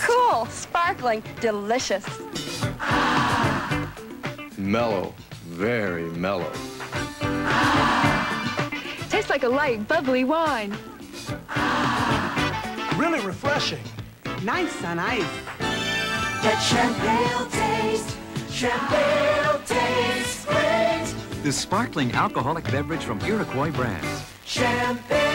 Cool, sparkling, delicious. Mellow, very mellow. Tastes like a light, bubbly wine. Really refreshing. Nice on ice. That Champale taste. Champale taste great. The sparkling alcoholic beverage from Iroquois Brands. Champale